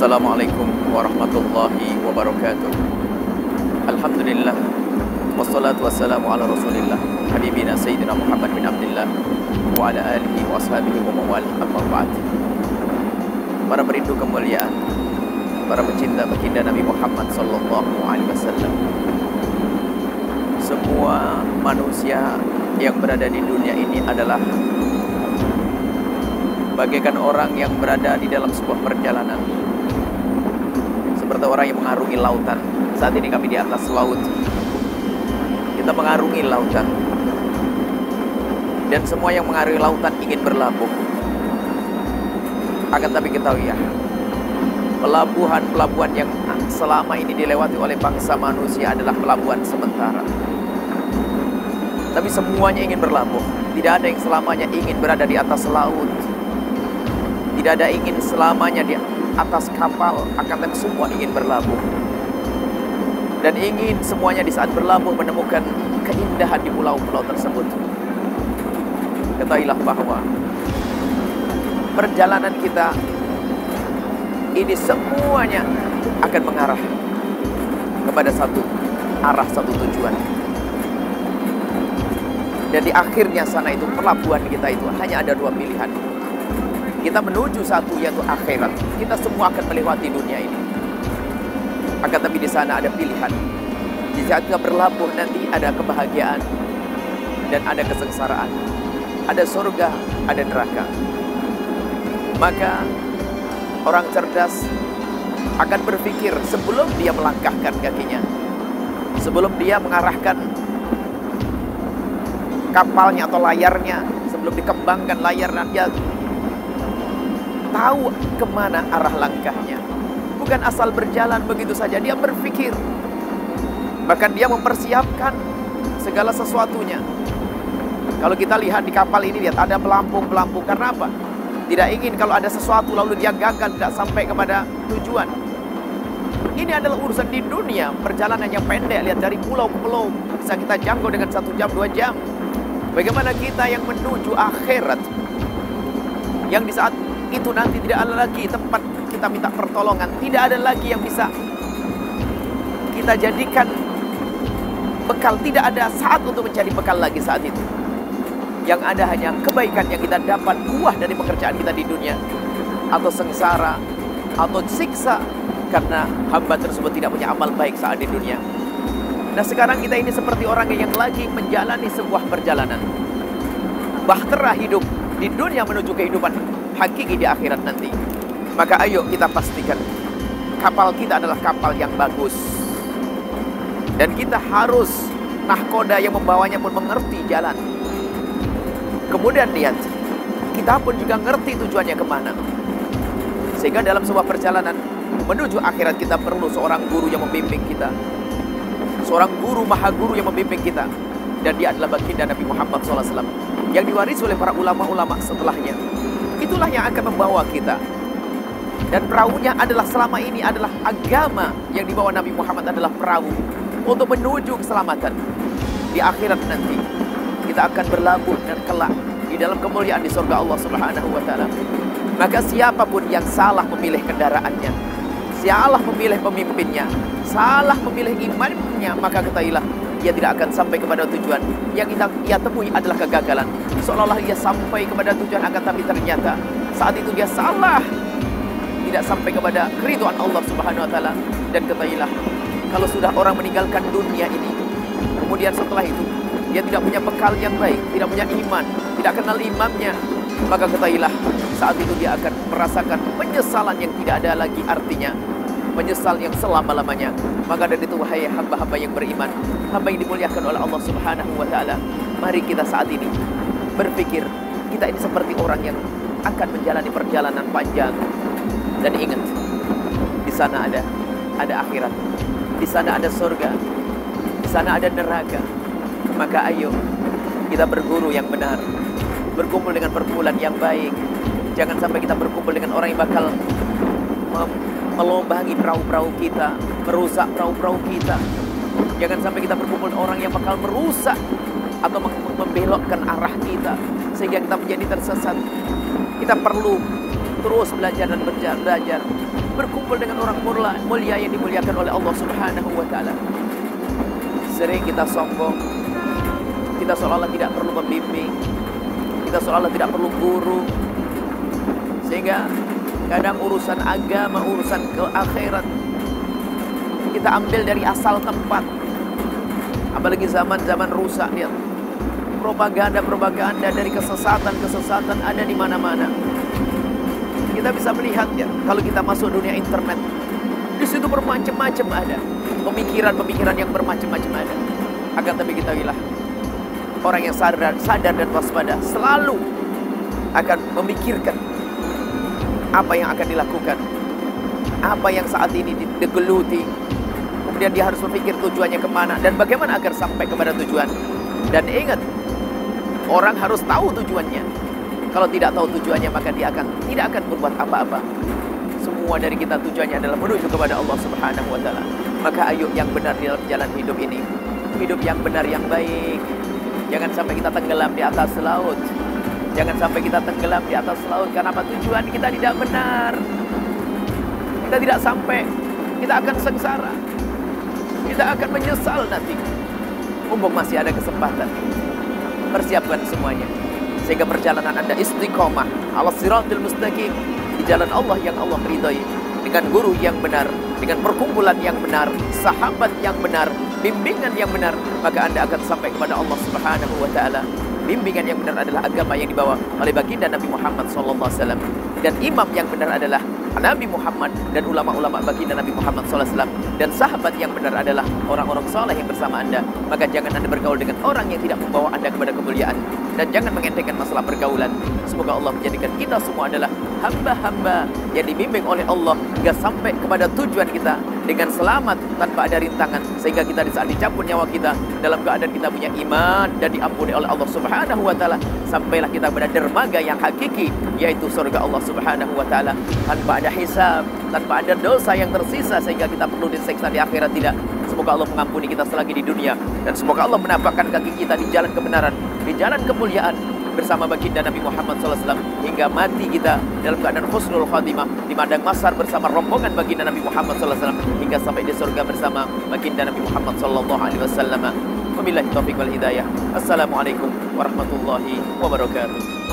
Assalamualaikum warahmatullahi wabarakatuh. Alhamdulillah. Wassalatu wassalamu ala rasulillah Habibina Sayyidina Muhammad bin Abdullah Wa ala alihi wa ashabihi wa mawal Amma ba'd. Para perindu kemuliaan Para pecinta baginda Nabi Muhammad Sallallahu alaihi wasallam. Semua manusia yang berada di dunia ini adalah bagaikan orang yang berada di dalam sebuah perjalanan seperti orang yang mengarungi lautan. Saat ini kami di atas laut. Kita mengarungi lautan. Dan semua yang mengarungi lautan ingin berlabuh. Akan tapi ketahui ya pelabuhan-pelabuhan yang selama ini dilewati oleh bangsa manusia adalah pelabuhan sementara. Tapi semuanya ingin berlabuh. Tidak ada yang selamanya ingin berada di atas laut. Tidak ada ingin selamanya di atas kapal, tetapi semua ingin berlabuh. Dan ingin semuanya di saat berlabuh menemukan keindahan di pulau-pulau tersebut. Ketahuilah bahwa perjalanan kita ini semuanya akan mengarah kepada satu arah, satu tujuan. Dan di akhirnya sana itu pelabuhan kita itu hanya ada dua pilihan kita menuju satu yaitu akhirat. Kita semua akan melewati dunia ini. Akan tapi di sana ada pilihan. Di saat kita berlabuh nanti ada kebahagiaan dan ada kesengsaraan. Ada surga, ada neraka. Maka orang cerdas akan berpikir sebelum dia melangkahkan kakinya. Sebelum dia mengarahkan kapalnya atau layarnya, sebelum dikembangkan layar dia tahu ke mana arah langkahnya. Bukan asal berjalan begitu saja, dia berpikir. Bahkan dia mempersiapkan segala sesuatunya. Kalau kita lihat di kapal ini, lihat ada pelampung-pelampung. Karena apa? Tidak ingin kalau ada sesuatu lalu dia gagal tidak sampai kepada tujuan. Ini adalah urusan di dunia, perjalanan yang pendek. Lihat dari pulau ke pulau, bisa kita jangkau dengan satu jam, dua jam. Bagaimana kita yang menuju akhirat, yang di saat itu nanti tidak ada lagi tempat kita minta pertolongan. Tidak ada lagi yang bisa kita jadikan bekal. Tidak ada saat untuk mencari bekal lagi saat itu. Yang ada hanya kebaikan yang kita dapat buah dari pekerjaan kita di dunia. Atau sengsara, atau siksa. Karena hamba tersebut tidak punya amal baik saat di dunia. Nah sekarang kita ini seperti orang yang lagi menjalani sebuah perjalanan. Bahtera hidup di dunia menuju kehidupan hakiki di akhirat nanti. Maka ayo kita pastikan kapal kita adalah kapal yang bagus. Dan kita harus nahkoda yang membawanya pun mengerti jalan. Kemudian lihat, kita pun juga ngerti tujuannya ke mana. Sehingga dalam sebuah perjalanan menuju akhirat kita perlu seorang guru yang membimbing kita. Seorang guru maha guru yang membimbing kita. Dan dia adalah baginda Nabi Muhammad SAW. Yang diwarisi oleh para ulama-ulama setelahnya. Itulah yang akan membawa kita. Dan perahunya adalah selama ini adalah agama yang dibawa Nabi Muhammad adalah perahu untuk menuju keselamatan di akhirat nanti. Kita akan berlabuh dan kelak di dalam kemuliaan di surga Allah Subhanahu wa taala. Maka siapa pun yang salah memilih kendaraannya, salah memilih pemimpinnya, salah memilih imannya, maka ketahuilah ia tidak akan sampai kepada tujuan. Yang kita, ia temui adalah kegagalan. Seolah-olah ia sampai kepada tujuan akan tapi ternyata saat itu dia salah. Tidak sampai kepada keriduan Allah Subhanahu wa taala dan ketahuilah kalau sudah orang meninggalkan dunia ini kemudian setelah itu dia tidak punya bekal yang baik, tidak punya iman, tidak kenal imamnya, maka ketahuilah saat itu dia akan merasakan penyesalan yang tidak ada lagi artinya menyesal yang selama-lamanya. Maka dari itu wahai hamba-hamba yang beriman, hamba yang dimuliakan oleh Allah Subhanahu wa taala, mari kita saat ini berpikir kita ini seperti orang yang akan menjalani perjalanan panjang. Dan ingat, di sana ada ada akhirat. Di sana ada surga. Di sana ada neraka. Maka ayo kita berguru yang benar. Berkumpul dengan perkumpulan yang baik. Jangan sampai kita berkumpul dengan orang yang bakal melombangi perahu-perahu kita, merusak perahu-perahu kita. Jangan sampai kita berkumpul orang yang bakal merusak atau membelokkan arah kita sehingga kita menjadi tersesat. Kita perlu terus belajar dan belajar, berkumpul dengan orang mulia yang dimuliakan oleh Allah Subhanahu wa taala. Sering kita sombong, kita seolah-olah tidak perlu pembimbing, kita seolah-olah tidak perlu guru. Sehingga kadang urusan agama, urusan ke akhirat kita ambil dari asal tempat. Apalagi zaman-zaman rusak dia propaganda-propaganda dari kesesatan-kesesatan ada di mana-mana. Kita bisa melihat ya, kalau kita masuk dunia internet, di situ bermacam-macam ada. Pemikiran-pemikiran yang bermacam-macam ada. Akan tapi kita wilah orang yang sadar, sadar dan waspada selalu akan memikirkan apa yang akan dilakukan, apa yang saat ini digeluti, kemudian dia harus berpikir tujuannya ke mana dan bagaimana agar sampai kepada tujuan. Dan ingat, Orang harus tahu tujuannya. Kalau tidak tahu tujuannya maka dia akan tidak akan berbuat apa-apa. Semua dari kita tujuannya adalah menuju kepada Allah Subhanahu wa taala. Maka ayo yang benar di dalam jalan hidup ini. Hidup yang benar yang baik. Jangan sampai kita tenggelam di atas laut. Jangan sampai kita tenggelam di atas laut karena apa? Tujuan kita tidak benar. Kita tidak sampai. Kita akan sengsara. Kita akan menyesal nanti. Mumpung masih ada kesempatan persiapkan semuanya. Sehingga perjalanan Anda istiqomah. Ala siratul mustaqim. Di jalan Allah yang Allah ridhoi. Dengan guru yang benar, dengan perkumpulan yang benar, sahabat yang benar, bimbingan yang benar, maka Anda akan sampai kepada Allah Subhanahu wa taala. Bimbingan yang benar adalah agama yang dibawa oleh baginda Nabi Muhammad SAW dan imam yang benar adalah Nabi Muhammad dan ulama-ulama baginda Nabi Muhammad SAW dan sahabat yang benar adalah orang-orang soleh yang bersama anda. Maka jangan anda bergaul dengan orang yang tidak membawa anda kepada kemuliaan. Dan jangan mengentengkan masalah pergaulan. Semoga Allah menjadikan kita semua adalah hamba-hamba yang dibimbing oleh Allah hingga sampai kepada tujuan kita dengan selamat tanpa ada rintangan sehingga kita di saat dicabut nyawa kita dalam keadaan kita punya iman dan diampuni oleh Allah Subhanahu wa taala sampailah kita pada dermaga yang hakiki yaitu surga Allah Subhanahu wa taala tanpa ada hisab, tanpa ada dosa yang tersisa sehingga kita perlu diseksa di akhirat tidak. Semoga Allah mengampuni kita selagi di dunia dan semoga Allah menampakkan kaki kita di jalan kebenaran, di jalan kemuliaan bersama baginda Nabi Muhammad SAW hingga mati kita dalam keadaan husnul khatimah di madang masar bersama rombongan baginda Nabi Muhammad SAW hingga sampai di surga bersama baginda Nabi Muhammad SAW. Wabillahi taufiq wal hidayah. Assalamualaikum warahmatullahi wabarakatuh.